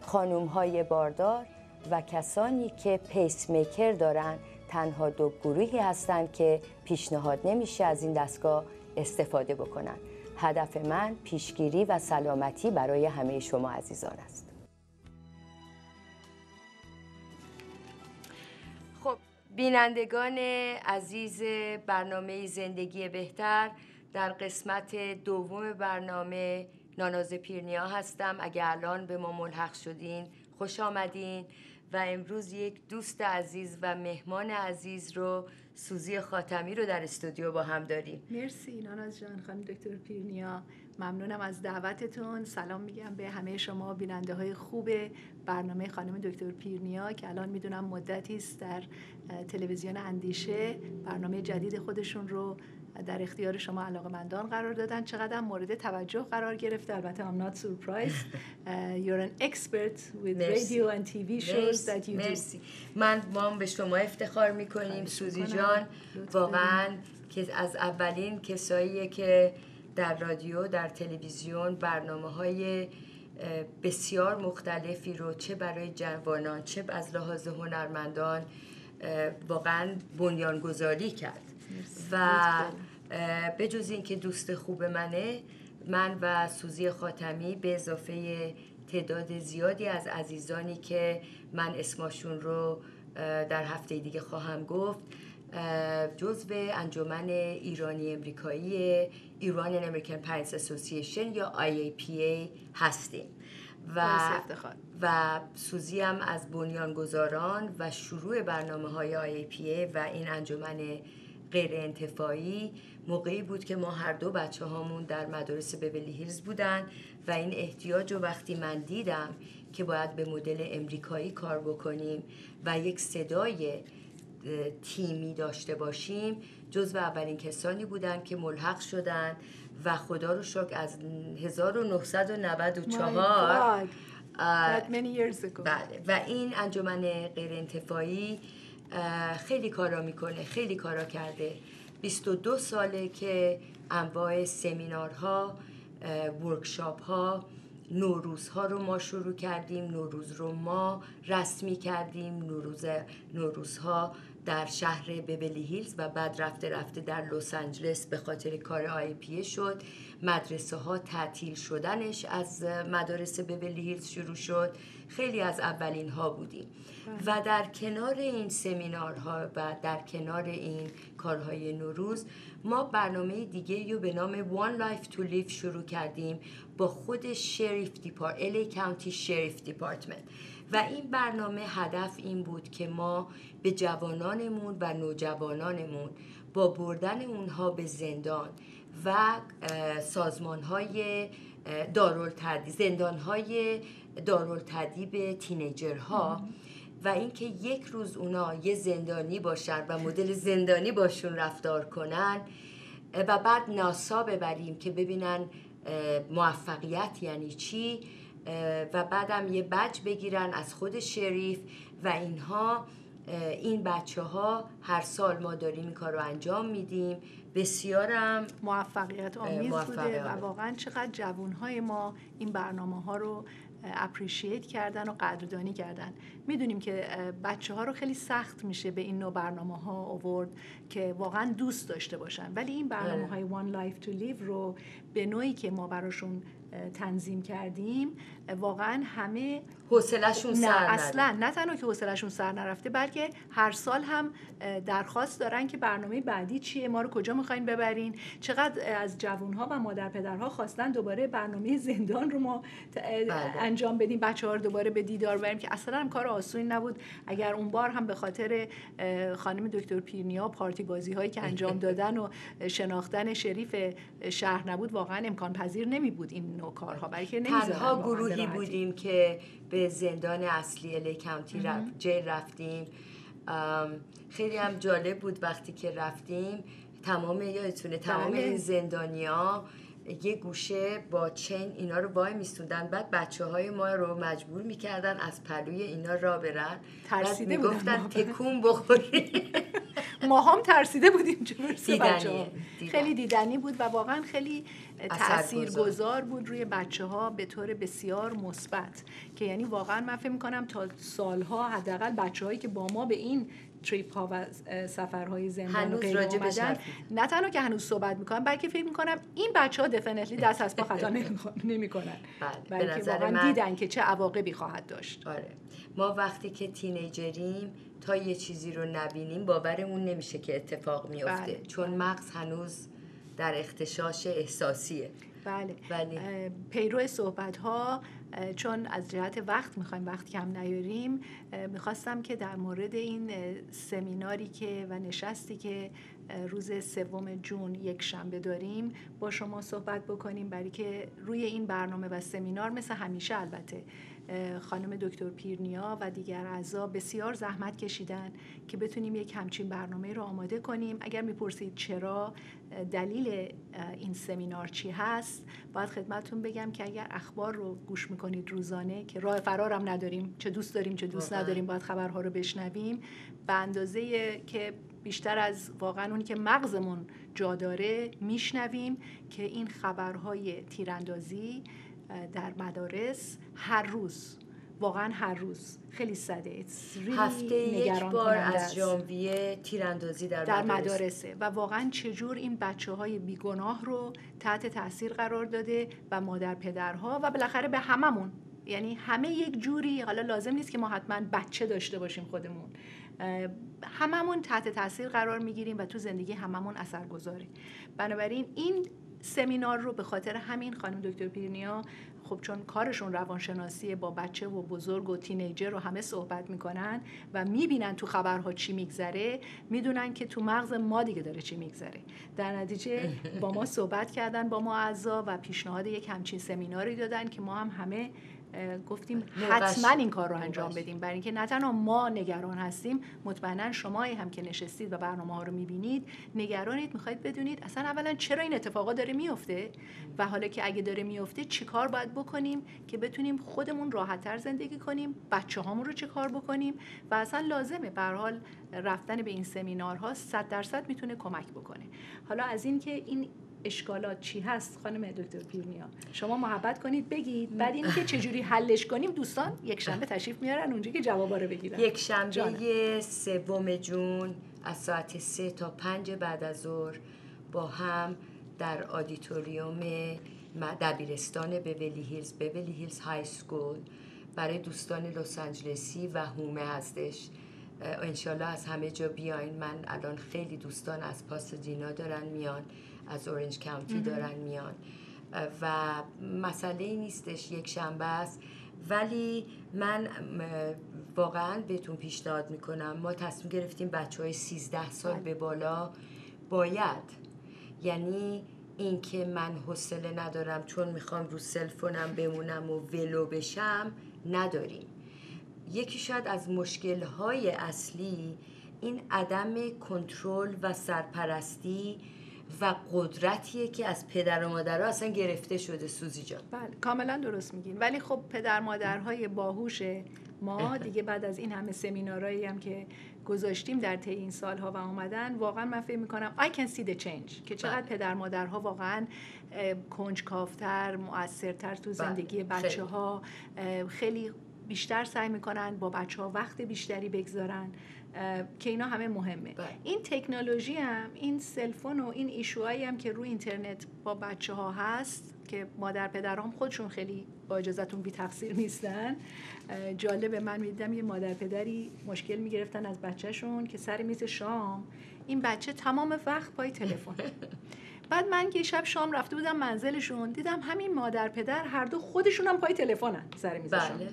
خانوم های باردار و کسانی که پیس میکر دارند تنها دو گروهی هستند که پیشنهاد نمیشه از این دستگاه استفاده بکنند. هدف من پیشگیری و سلامتی برای همه شما عزیزان است. بینندگان عزیز برنامه زندگی بهتر در قسمت دوم برنامه ناناز پیرنیا هستم. اگر الان به ما ملحق شدین خوش آمدین و امروز یک دوست عزیز و مهمان عزیز رو سوزی خاتمی رو در استودیو با هم داریم. مرسی ناناز جان خانم دکتر پیرنیا. ممنونم از دعوتتون. سلام میگم به همه شما بیننده های خوب برنامه خانم دکتر پیرنیا که الان می‌دونم مدتی است در تلویزیون اندیشه برنامه جدید خودشون رو در اختیار شما علاقه مندان قرار دادن. چقدر مورد توجه قرار گرفته. البته I'm not surprised. *laughs* Uh, you're an expert with radio and TV shows that you مرسی. من ما به شما افتخار می‌کنیم سوزی جان. واقعا که از اولین کساییه که در رادیو در تلویزیون برنامه های بسیار مختلفی رو چه برای جوانان چه از لحاظ هنرمندان واقعا بنیانگذاری کرد. و به جز اینکه دوست خوب منه من و سوزی خاتمی به اضافه تعداد زیادی از عزیزانی که من اسماشون رو در هفته دیگه خواهم گفت جزو انجمن ایرانی امریکایی ایران امریکن پرنس اسوسییشن یا IAPA هستیم. و, و سوزی هم از بنیانگذاران و شروع برنامه های IAPA و این انجمن غیر انتفاعی موقعی بود که ما هر دو بچه هامون در مدارس ببلی هیلز بودن و این احتیاج رو وقتی من دیدم که باید به مدل امریکایی کار بکنیم و یک صدای تیمی داشته باشیم. جزو اولین کسانی بودن که ملحق شدن و خدا رو شکر از 1994 بله. و این انجمن غیر انتفاعی خیلی کارا می‌کنه خیلی کارا کرده. 22 ساله که انواع سمینارها workshop ها نوروز ها رو ما شروع کردیم. نوروز رو ما رسمی کردیم. نوروز نوروزها در شهر بورلی هیلز و بعد رفته رفته در لس آنجلس به خاطر کار آی پی شد. مدرسه ها تعطیل شدنش از مدارس بورلی هیلز شروع شد. خیلی از اولین ها بودیم. و در کنار این سمینارها و در کنار این کارهای نوروز ما برنامه دیگه رو به نام One Life to Live شروع کردیم با خود شریف دیپارت LA County شریف دیپارتمنت و این برنامه هدف این بود که ما به جوانانمون و نوجوانانمون با بردن اونها به زندان و سازمان های زندان های دارالتدیب تینیجرها و اینکه یک روز اونا یه زندانی باشن و مدل زندانی باشون رفتار کنن و بعد ناسا ببریم که ببینن موفقیت یعنی چی. و بعدم یه بچ بگیرن از خود شریف و اینها این بچه ها هر سال ما داریم این کار رو انجام میدیم. بسیارم موفقیت آمیز بوده و واقعا چقدر جوون های ما این برنامه ها رو اپریشیت کردن و قدردانی کردن. می‌دونیم که بچه ها رو خیلی سخت میشه به این نوع برنامه ها آورد که واقعا دوست داشته باشن. ولی این برنامه های One Life to Live رو به نوعی که ما براشون تنظیم کردیم واقعا همه حوصلهشون سر نه اصلا. نه تنها که حوصلهشون سر نرفته بلکه هر سال هم درخواست دارن که برنامه بعدی چیه ما رو کجا می‌خواین ببرین چقدر از جوانها و مادر پدرها خواستن دوباره برنامه زندان رو ما بله. انجام بدیم بچه ها رو دوباره به دیدار بریم که اصلا هم کار آسونی نبود. اگر اون بار هم به خاطر خانم دکتر پیرنیا پارتی بازی هایی که انجام *laughs* دادن و شناختن شریف شهر نبود واقعا امکان پذیر نمی بود این نوع کارها. برای که تنها گروهی بودیم که به زندان اصلی الی کانتی جیل رفتیم. خیلی هم جالب بود وقتی که رفتیم. تمام یادتونه تمام بله. این زندانیا یه گوشه با چین اینا رو وای میستوندن بعد بچه های ما رو مجبور می‌کردن از پلوی اینا را برن. ترسیده می‌گفتن تکون بخوری. *laughs* ما هم ترسیده بودیم چه دیدنیه. خیلی دیدنی بود و واقعا خیلی تاثیرگذار بود روی بچه ها به طور بسیار مثبت. که یعنی واقعا من فکر می‌کنم تا سالها حداقل بچه هایی که با ما به این تریپ ها و سفرهای زندان و غیر اومدن نه تنها که هنوز صحبت می‌کنن بلکه فکر می‌کنم این بچه ها دفنتلی دست از پا خطا نمی‌کنن. *laughs* بله. بلکه واقعا من... دیدن که چه عواقبی خواهد داشت. آره. ما وقتی که تینیجریم تا یه چیزی رو نبینیم باورمون نمیشه که اتفاق میفته بله. چون مغز هنوز در اختشاش احساسیه. بله. ولی پیرو صحبت ها چون از جهت وقت می‌خوایم وقت کم نیاریم می‌خواستم که در مورد این سمیناری که و نشستی که روز سوم جون یک شنبه داریم با شما صحبت بکنیم برای که روی این برنامه و سمینار مثل همیشه البته. خانم دکتر پیرنیا و دیگر اعضا بسیار زحمت کشیدن که بتونیم یک همچین برنامه رو آماده کنیم. اگر می‌پرسید چرا دلیل این سمینار چی هست باید خدمتون بگم که اگر اخبار رو گوش می‌کنید روزانه که راه فرارم نداریم چه دوست داریم چه دوست نداریم باید خبرها رو بشنویم. به اندازه که بیشتر از واقعا اونی که مغزمون جا داره میشنویم که این خبرهای تیراندازی در مدارس هر روز. واقعا هر روز. خیلی سده. هفته یک بار از ژانویه تیراندازی در, در مدارسه. و واقعا چجور این بچه های بیگناه رو تحت تاثیر قرار داده و مادر پدرها و بالاخره به هممون. یعنی همه یک جوری حالا لازم نیست که ما حتما بچه داشته باشیم خودمون. هممون تحت تاثیر قرار می‌گیریم و تو زندگی هممون اثر گذاره بنابراین این سمینار رو به خاطر همین خانم دکتر پیرنیا خب چون کارشون روانشناسی با بچه و بزرگ و تینیجر رو همه صحبت می‌کنن و می‌بینن تو خبرها چی میگذره می‌دونن که تو مغز ما دیگه داره چی میگذره. در نتیجه با ما صحبت کردن با ما اعضا و پیشنهاد یک همچین سمیناری دادن که ما هم همه گفتیم حتما این کار رو انجام بدیم. برای اینکه نه تنها ما نگران هستیم مطمئنا شما هم که نشستید و برنامه ها رو می‌بینید نگرانید. می‌خواید بدونید اصلا اولا چرا این اتفاقا داره میفته و حالا که اگه داره میفته چی کار باید بکنیم که بتونیم خودمون راحتتر زندگی کنیم بچه هامون رو چه کار بکنیم و اصلا لازمه به حال رفتن به این سمینارها 100 درصد می‌تونه کمک بکنه. حالا از اینکه این اشکالات چی هست؟ خانم دکتر پیرنیا شما محبت کنید بگید. بعد اینکه چجوری حلش کنیم دوستان یک شنبه تشریف میارن اونجا که جوابا رو بگیرن. یک شنبه سوم جون از ساعت سه تا پنج بعد از ظهر با هم در auditorium دبیرستان بورلی هیلز Beverly Hills High School برای دوستان لس آنجلسی و حومه هستش. انشالله از همه جا بیاین. من الان خیلی دوستان از پاسادینا دارن میان. از اورنج کانتی دارن میان. و مسئله ای نیستش یک شنبه است. ولی من واقعا بهتون پیشنهاد می‌کنم. ما تصمیم گرفتیم بچه های 13 سال به بالا باید. یعنی اینکه من حوصله ندارم چون می‌خوام رو سلفونم بمونم و ولو بشم نداریم. یکی شاید از مشکلهای اصلی این عدم کنترل و سرپرستی و قدرتیه که از پدر و مادرها اصلا گرفته شده سوزی جان بله کاملا درست میگین ولی خب پدر مادرهای باهوش ما دیگه بعد از این همه سمینارهایی هم که گذاشتیم در طی این سالها و آمدن واقعا من فکر می‌کنم I can see the change که چقدر بله. پدر مادرها واقعا کنجکافتر مؤثرتر تو بله. زندگی بچه ها خیلی بیشتر سعی می‌کنن با بچه ها وقت بیشتری بگذارن که اینا همه مهمه بله. این تکنولوژی هم این cell phone و این issue هایی هم که روی اینترنت با بچه ها هست که مادر پدرام خودشون خیلی با اجازتون بی تقصیر نیستن جالبه من می‌دیدم یه مادر پدری مشکل می‌گرفتن از بچهشون که سر میز شام این بچه تمام وقت پای تلفن *laughs* بعد من که شب شام رفته بودم منزلشون دیدم همین مادر پدر هر دو خودشون هم پای تلفنن سر میز بله.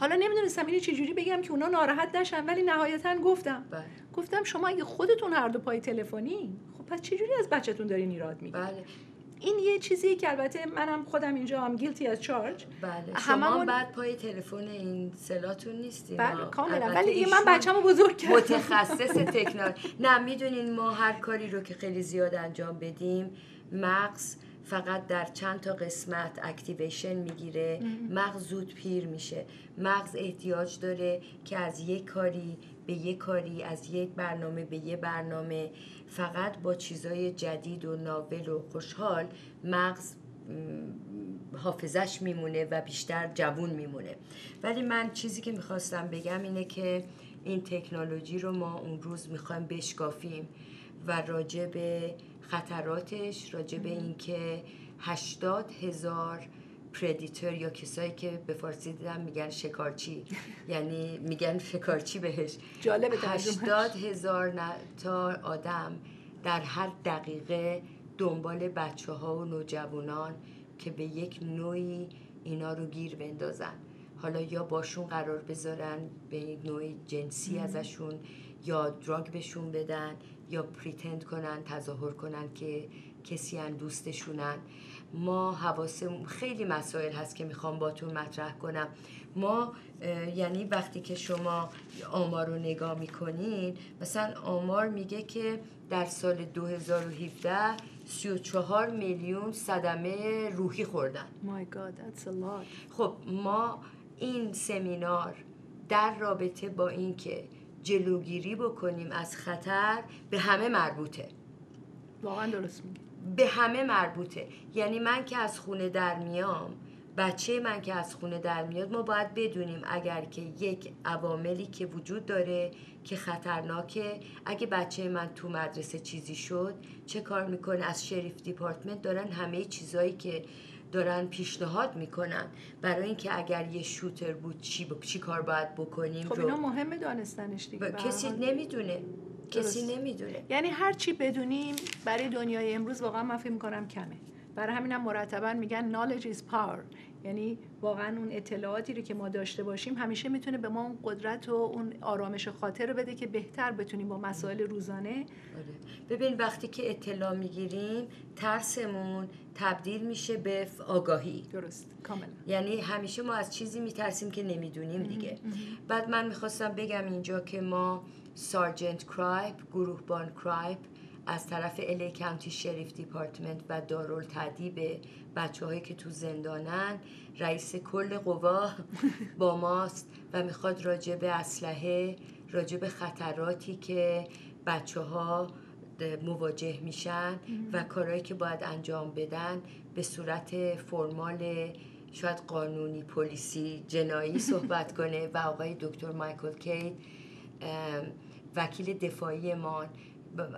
حالا نمی‌دونستم اینو چجوری بگم که اونا ناراحت نشن ولی نهایتا گفتم. بله. گفتم شما اگه خودتون هر دو پای تلفنی خب پس چجوری از بچهتون دارین ایراد می‌گیرین؟ بله. این یه چیزی که البته منم خودم اینجا هم guilty as charged بله. شما بعد پای تلفن این سلاتون نیستیم بله کاملا. ولی دیگه من بچه‌مو بزرگ کردم. متخصص *laughs* تکنولوژی. نه می‌دونین ما هر کاری رو که خیلی زیاد انجام بدیم مغز فقط در چند تا قسمت activation می‌گیره. مغز زود پیر میشه. مغز احتیاج داره که از یک کاری به یک کاری از یک برنامه به یک برنامه فقط با چیزای جدید و ناول و خوشحال مغز حافظش میمونه و بیشتر جوون میمونه. ولی من چیزی که می‌خواستم بگم اینه که این تکنولوژی رو ما اون روز می‌خوایم بشکافیم و راجع به خطراتش راجع به اینکه هشتاد هزار پردیتور یا کسایی که به فارسی دیدم میگن شکارچی. *laughs* یعنی میگن شکارچی بهش. جالب هشتاد هزار تا آدم در هر دقیقه دنبال بچه ها و نوجوانان که به یک نوعی اینا رو گیر بندازن. حالا یا باشون قرار بذارن به یک نوع جنسی ازشون یا دراگ بهشون بدن یا پریتند کنن تظاهر کنن که کسی ان دوستشونن. ما حواسمون خیلی مسائل هست که می‌خوام باتون مطرح کنم. ما یعنی وقتی که شما آمار رو نگاه می‌کنین مثلا آمار میگه که در سال 2017 34 میلیون صدمه روحی خوردن. My God, that's a lot. خب ما این سمینار در رابطه با اینکه جلوگیری بکنیم از خطر به همه مربوطه. واقعا درست میگی. به همه مربوطه. یعنی من که از خونه در میام بچه من که از خونه در میاد ما باید بدونیم اگر که یک عواملی که وجود داره که خطرناکه اگه بچه من تو مدرسه چیزی شد چه کار می‌کنه؟ از شریف دیپارتمنت دارن همه چیزایی که دارن پیشنهاد می‌کنن. برای اینکه اگر یه شوتر بود چی, چی کار باید بکنیم؟ خب اینا مهمه دانستنش دیگه کسی نمی‌دونه. کسی نمی‌دونه. یعنی هر چی بدونیم برای دنیای امروز واقعا من فکر می‌کنم کمه. برای همینم مرتبا میگن knowledge is power. یعنی واقعا اون اطلاعاتی رو که ما داشته باشیم همیشه می‌تونه به ما اون قدرت و اون آرامش خاطر رو بده که بهتر بتونیم با مسائل روزانه آره. ببین وقتی که اطلاع می‌گیریم ترسمون تبدیل میشه به آگاهی. درست. کاملا. یعنی همیشه ما از چیزی میترسیم که نمی‌دونیم دیگه. بعد من می‌خواستم بگم اینجا که ما sergeant کرایپ گروهبان کرایپ از طرف LA County Sheriff Department و دارالتأدیب بچه هایی که تو زندانن رئیس کل قوا با ماست و می‌خواد راجع به اسلحه راجع به خطراتی که بچه ها مواجه میشن و کارهایی که باید انجام بدن به صورت فرمال شاید قانونی پلیسی جنایی *laughs* صحبت کنه و آقای دکتر مایکل کید وکیل دفاعی ما.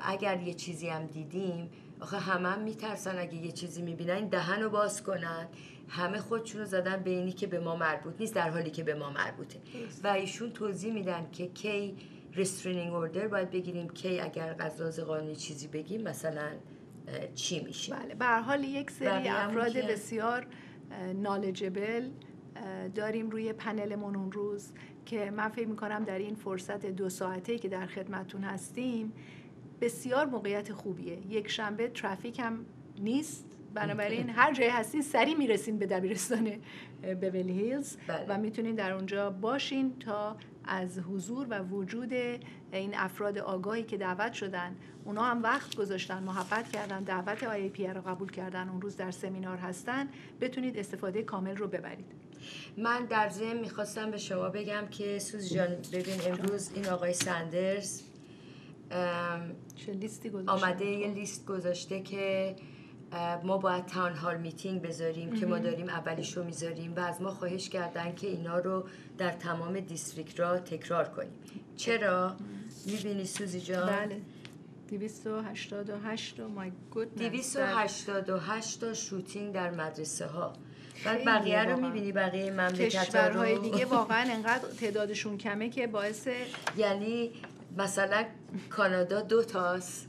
اگر یه چیزی هم دیدیم آخه همه هم میترسن اگه یه چیزی می‌بینن دهن رو باز کنن. همه خودشون رو زدن به اینی که به ما مربوط نیست در حالی که به ما مربوطه. و ایشون توضیح میدن که کی رسترینینگ اوردر باید بگیریم کی اگر قضاز قانونی چیزی بگیم مثلا چی میشه. بله به حال یک سری افراد بسیار نالجبل داریم روی پنلمون اون روز که من فکر می‌کنم در این فرصت دو ساعته که در خدمتون هستیم بسیار موقعیت خوبیه. یک شنبه ترافیک هم نیست. بنابراین هر جای هستین سریع می‌رسین به دبیرستان بولی هیلز. بله. و می‌تونین در اونجا باشین تا از حضور و وجود این افراد آگاهی که دعوت شدن اونا هم وقت گذاشتن محبت کردن دعوت آی پی رو قبول کردن اون روز در سمینار هستن. بتونید استفاده کامل رو ببرید. من در ضمن می‌خواستم به شما بگم که سوز جان ببین امروز این آقای سندرز چه لیستی آمده یه لیست گذاشته که ما باید town hall meeting بذاریم که ما داریم اولیش رو می‌ذاریم و از ما خواهش کردن که اینا رو در تمام district ها تکرار کنیم. چرا؟ می‌بینی سوزی جان؟ بله. 288 my God 288 تا shooting در مدرسه ها بعد بقیه رو می‌بینی بقیه مملکت کشورهای دیگه واقعا انقدر تعدادشون کمه که باعث یعنی مثلا کانادا دو تاست.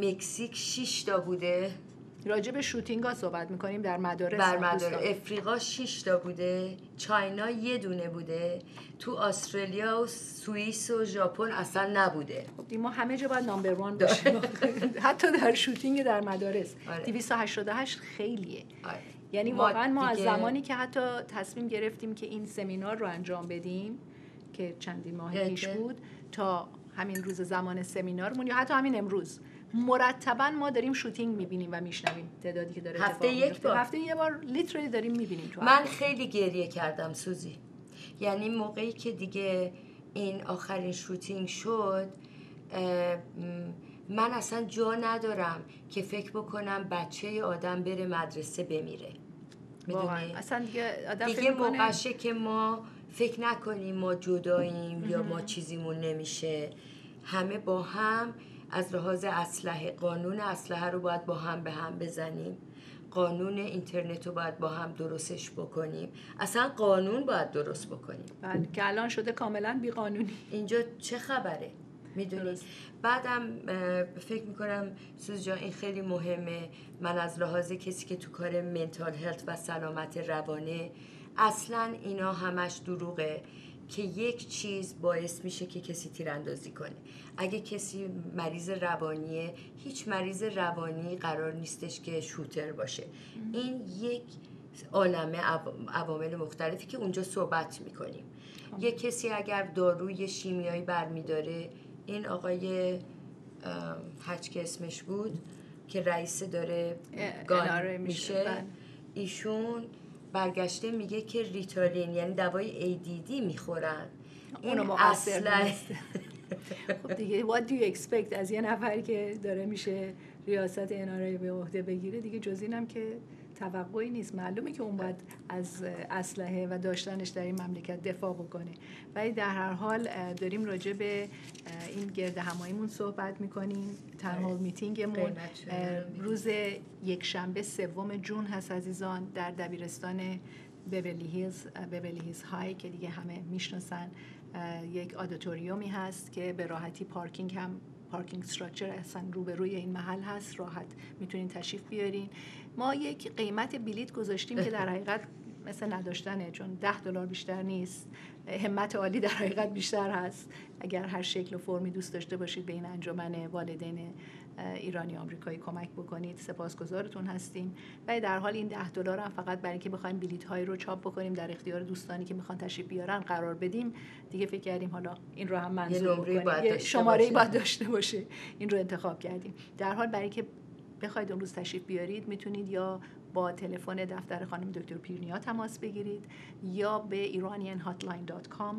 مکزیک 6 تا بوده. راجع به شوتینگ ها صحبت می‌کنیم در مدارس در مدارس افریقا 6 تا بوده. چاینا یه دونه بوده. تو استرالیا و سوئیس و ژاپن اصلا نبوده. خب ما همه جا باید نامبر وان باشیم. *laughs* حتی در شوتینگ در مدارس. آره. 288 خیلیه. آره. یعنی واقعا ما از زمانی که حتی تصمیم گرفتیم که این سمینار رو انجام بدیم که چندین ماه پیش بود تا همین روز زمان سمینارمون یا حتی همین امروز. مرتبا ما داریم شوتینگ می‌بینیم و میشنویم تعدادی که داره هفته یک بار. هفته یه بار لیترالی داریم می‌بینیم تو من خیلی گریه کردم سوزی. یعنی موقعی که دیگه این آخرین شوتینگ شد من اصلا جا ندارم که فکر بکنم بچه آدم بره مدرسه بمیره. اصلا دیگه آدم دیگه موقعشه که ما فکر نکنیم ما جداییم یا ما چیزیمون نمیشه. همه با هم از لحاظ اسلحه قانون اسلحه رو باید با هم به هم بزنیم. قانون اینترنت رو باید با هم درستش بکنیم. اصلا قانون باید درست بکنیم. بله که الان شده کاملا بی قانونی اینجا چه خبره؟ می‌دونید بعدم فکر می‌کنم سوز جان این خیلی مهمه. من از لحاظ کسی که تو کار منتال هلت و سلامت روانه اصلا اینا همش دروغه که یک چیز باعث میشه که کسی تیراندازی کنه اگه کسی مریض روانیه هیچ مریض روانی قرار نیستش که شوتر باشه این یک عالمه عوامل مختلفی که اونجا صحبت می‌کنیم خب. یک کسی اگر داروی شیمیایی برمیداره این آقای هچ که اسمش بود که رئیس داره گان میشه بله. ایشون برگشته میگه که ریتالین یعنی دوای ADD می‌خورن. این اصلا *laughs* خب دیگه what do you expect از یه نفر که داره میشه ریاست اناره به عهده بگیره؟ دیگه جز اینم که توقعی نیست. معلومه که اون باید از اسلحه و داشتنش در این مملکت دفاع بکنه. ولی در هر حال داریم راجع به این گرد هماییمون صحبت می‌کنیم. تنها. میتینگمون روز یک شنبه سوم جون هست عزیزان در دبیرستان بورلی هیلز Beverly Hills High که دیگه همه می‌شناسن. یک auditorium ی هست که به راحتی پارکینگ هم parking structure اصلا روبروی این محل هست. راحت می‌تونین تشریف بیارین. ما یک قیمت بلیت گذاشتیم که در حقیقت مثل نداشتنه چون ده دلار بیشتر نیست. همت عالی در حقیقت بیشتر هست. اگر هر شکل و فرمی دوست داشته باشید به این انجمن والدین ایرانی آمریکایی کمک بکنید. سپاسگزارتون هستیم. و در حال این ده دلار هم فقط برای اینکه بخوایم بلیت هایی رو چاپ بکنیم در اختیار دوستانی که می‌خوان تشریف بیارن قرار بدیم. دیگه فکر کردیم حالا این رو هم منظور بکنیم. شماره باید داشته باشه این رو انتخاب کردیم. در حال برای که بخواید اون روز تشریف بیارید می‌تونید یا با تلفن دفتر خانم دکتر پیرنیا تماس بگیرید یا به iranianhotline.com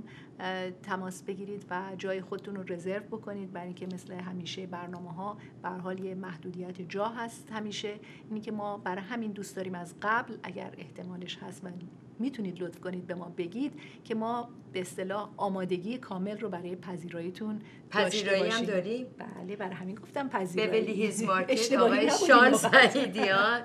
تماس بگیرید و جای خودتون رو رزرو بکنید. برای اینکه مثل همیشه برنامه ها به حال یه محدودیت جا هست همیشه. اینی که ما برای همین دوست داریم از قبل اگر احتمالش هست و می‌تونید لطف کنید به ما بگید که ما به اصطلاح آمادگی کامل رو برای پذیراییتون پذیرایی هم داریم بله برای همین گفتم پذیرایی. Beverly Hills Market آقای شان سعیدیان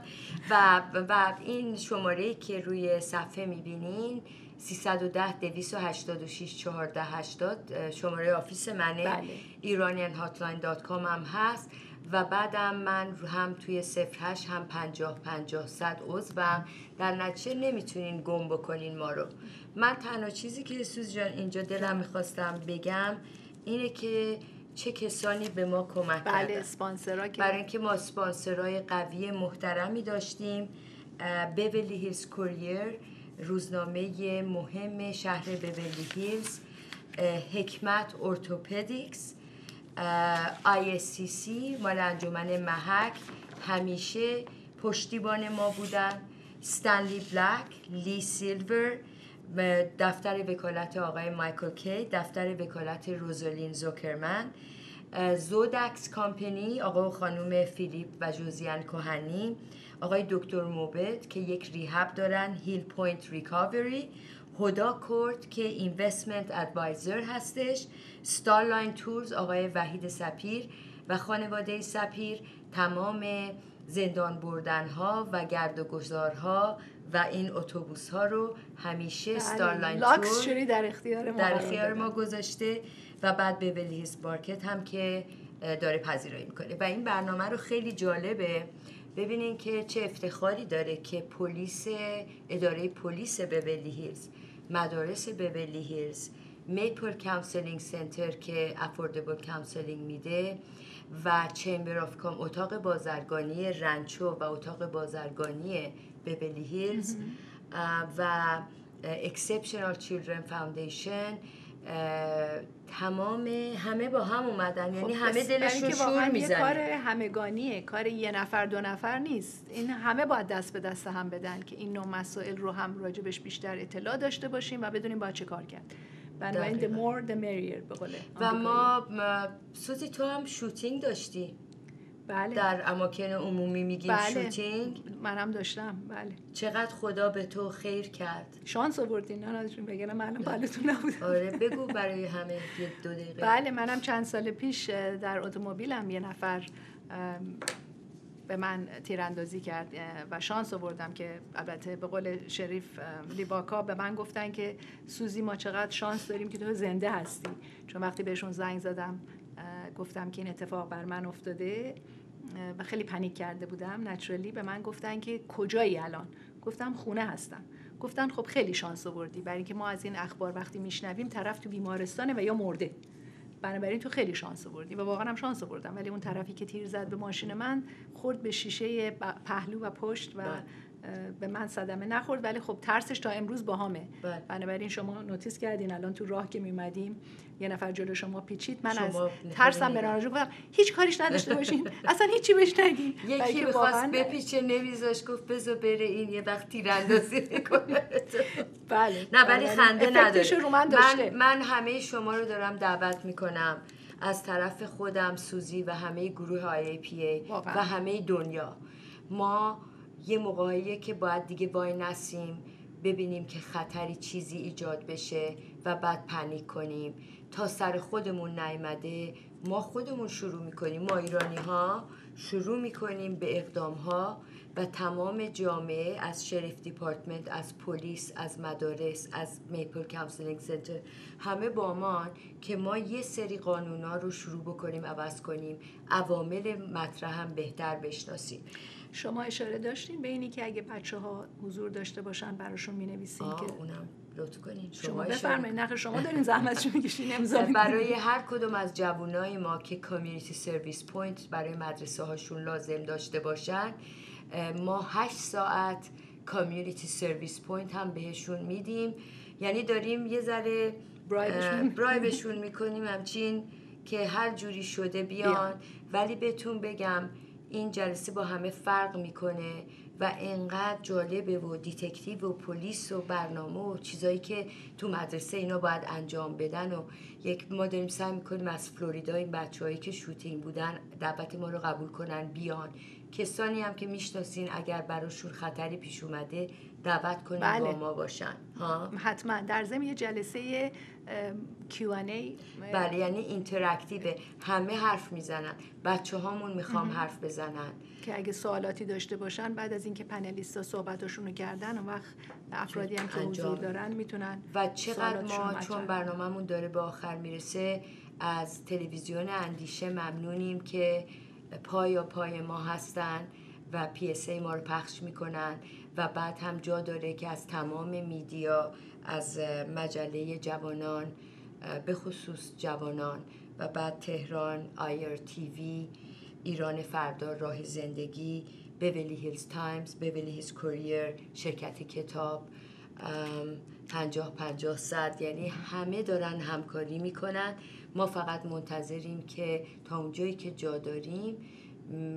و, و این شماره که روی صفحه می‌بینین 310 286 14 80 شماره office منه. بله. iranianhotline.com هم هست. و بعدم من هم توی صفر هشت هم پنجاه پنجاه صد عضوم در نتیجه نمی‌تونین گم بکنین ما رو. من تنها چیزی که سوزی جان اینجا دلم می‌خواستم بگم اینه که چه کسانی به ما کمک بله کردن. برای اینکه ما سپانسرای قوی محترمی داشتیم Beverly Hills Courier روزنامه مهم شهر بورلی هیلز حکمت Orthopedics ISCC مال انجمن محک همیشه پشتیبان ما بودن. ستنلی بلک لی سیلور دفتر وکالت آقای مایکل کی دفتر وکالت روزولین زوکرمن. Zodax Company آقا و خانوم فیلیپ و جوزیان کوهنی. آقای دکتر موبت که یک rehab دارن Hillpoint Recovery. هدا کورت که investment advisor هستش. Starline Tours آقای وحید سپیر و خانواده سپیر تمام زندان بردن ها و گرد و گذارها و این اتوبوس ها رو همیشه بله، Starline Tour در اختیار ما در اختیار ما گذاشته و بعد Beverly Hills Market هم که داره پذیرایی می‌کنه. و این برنامه رو خیلی جالبه. ببینین که چه افتخاری داره که پلیس اداره پلیس بورلی هیلز مدارس بورلی هیلز Maple Counseling Center که affordable counseling میده و Chamber of Commerce اتاق بازرگانی رنچو و اتاق بازرگانی بورلی هیلز و Exceptional Children's Foundation تمام همه با هم اومدن. یعنی خب همه دلشون شور می‌زنه. کار همگانیه کار یه نفر دو نفر نیست. این همه باید دست به دست هم بدن که این نوع مسائل رو هم راجبش بیشتر اطلاع داشته باشیم و بدونیم باید چه کار کرد. بنابراین the more the merrier به و ما سوزی تو هم شوتینگ داشتی؟ بله. در اماکن عمومی میگیم بله. شوتینگ؟ منم داشتم. بله. چقدر خدا به تو خیر کرد. شانس آوردین نه نداشتیم بگم منم بالتون نبودم. آره بگو برای همه یه دو دقیقه. بله منم چند سال پیش در اتومبیلم یه نفر به من تیراندازی کرد و شانس آوردم که البته به قول شریف لیباکا به من گفتن که سوزی ما چقدر شانس داریم که تو زنده هستی. چون وقتی بهشون زنگ زدم گفتم که این اتفاق بر من افتاده و خیلی پنیک کرده بودم. نچرالی به من گفتن که کجایی الان؟ گفتم خونه هستم. گفتن خب خیلی شانس آوردی. برای اینکه ما از این اخبار وقتی میشنویم طرف تو بیمارستانه و یا مرده. بنابراین تو خیلی شانس آوردی و واقعا هم شانس آوردم ولی اون طرفی که تیر زد به ماشین من خورد به شیشه پهلو و پشت و بله. به من صدمه نخورد ولی خب ترسش تا امروز باهامه. بله. بنابراین شما notice کردین الان تو راه که میمدیم یه نفر جلو شما پیچید من از ترسم به راجر گفتم هیچ کاریش نداشته باشین. *laughs* اصلا هیچی بهش نگین. یکی می‌خواست بپیچه نمیذاش گفت بذار بره این یه وقت تیراندازی کنه بله. نه ولی خنده نداره. من, من, من همه شما رو دارم دعوت می‌کنم از طرف خودم سوزی و همه گروه IPA و همه دنیا. ما یه موقعیه که باید دیگه واینسیم ببینیم که خطری چیزی ایجاد بشه و بعد panic کنیم. تا سر خودمون نیمده ما خودمون شروع می‌کنیم. ما ایرانی ها شروع می‌کنیم به اقدام ها و تمام جامعه از Sheriff Department از پلیس از مدارس از Maple Counseling Center همه با ما که ما یه سری قانونا رو شروع بکنیم عوض کنیم عوامل مطرح هم بهتر بشناسیم. شما اشاره داشتین به اینی که اگه بچه ها حضور داشته باشن براشون می نویسین که اونم. لطف کنین. شما, شما بفرمایید نه شما دارین زحمت می‌کشین امضا *laughs* برای هر کدوم از جوانای ما که community service point برای مدرسه هاشون لازم داشته باشن ما هشت ساعت community service point هم بهشون میدیم. یعنی داریم یه ذره bribe شون می‌کنیم. همچین که هر جوری شده بیان. ولی بهتون بگم این جلسه با همه فرق می‌کنه و انقدر جالبه و detective و پلیس و برنامه و چیزایی که تو مدرسه اینا باید انجام بدن و یک ما داریم سعی می‌کنیم از فلوریدا این بچه که shooting بودن دعوت ما رو قبول کنن بیان. کسانی هم که می‌شناسین اگر براشون خطری پیش اومده دعوت کنید بله. با ما باشن. ها؟ حتما. در ضمن یه جلسه Q&A بله یعنی interactive همه حرف می‌زنن. بچه هامون می‌خوام حرف بزنن. که اگه سوالاتی داشته باشن بعد از اینکه panelist ا صحبتشون رو کردن و وقت افرادی هم که حضور دارن می‌تونن و چقدر ما چون برنامهمون داره به آخر می‌رسه از تلویزیون اندیشه ممنونیم که پا به پای ما هستن و PA ما رو پخش می‌کنن و بعد هم جا داره که از تمام media از مجله جوانان به خصوص جوانان و بعد تهران IR TV ایران فردا راه زندگی Beverly Hills Times Beverly Hills Courier شرکت کتاب پنجاه پنجاه صد یعنی همه دارن همکاری می‌کنن ما فقط منتظریم که تا اونجایی که جا داریم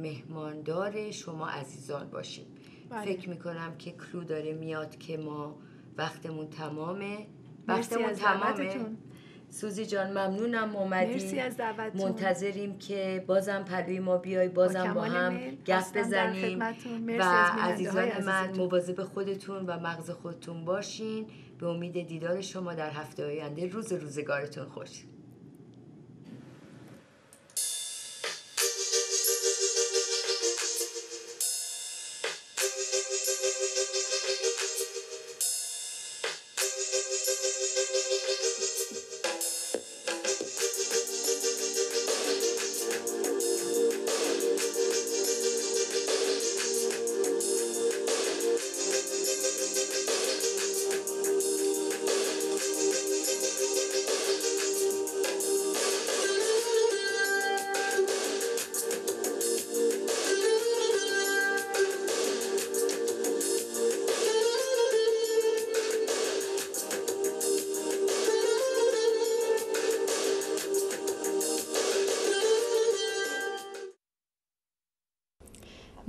مهماندار شما عزیزان باشیم. بله. فکر می‌کنم که کلو داره میاد که ما وقتمون تمامه. وقتمون تمامه. سوزی جان ممنونم اومدی مرسی از دعوتتون. منتظریم که بازم پلوی ما بیای بازم با, هم گپ بزنیم. و عزیزان من مواظب خودتون و مغز خودتون باشین. به امید دیدار شما در هفته آینده. روز روزگارتون خوش.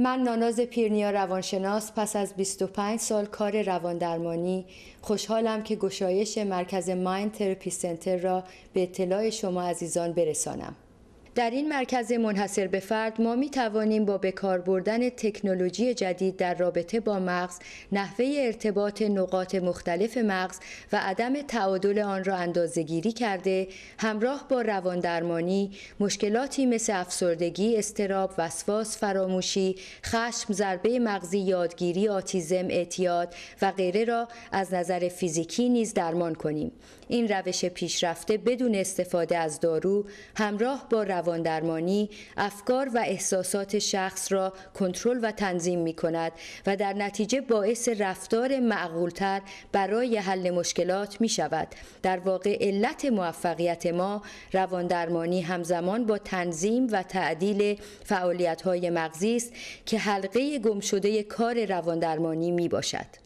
من ناناز پیرنیا روانشناس پس از 25 سال کار رواندرمانی خوشحالم که گشایش مرکز مایند ترپی سنتر را به اطلاع شما عزیزان برسانم. در این مرکز منحصر به فرد ما می توانیم با بکار بردن تکنولوژی جدید در رابطه با مغز نحوه ارتباط نقاط مختلف مغز و عدم تعادل آن را اندازهگیری کرده همراه با رواندرمانی مشکلاتی مثل افسردگی، استراب، وسواس، فراموشی، خشم، ضربه مغزی، یادگیری، آتیزم، اعتیاد و غیره را از نظر فیزیکی نیز درمان کنیم. این روش پیشرفته بدون استفاده از دارو همراه با رواندرمانی افکار و احساسات شخص را کنترل و تنظیم می کند و در نتیجه باعث رفتار معقولتر برای حل مشکلات می شود. در واقع علت موفقیت ما رواندرمانی همزمان با تنظیم و تعدیل فعالیت های مغزی است که حلقه گمشده کار رواندرمانی می باشد.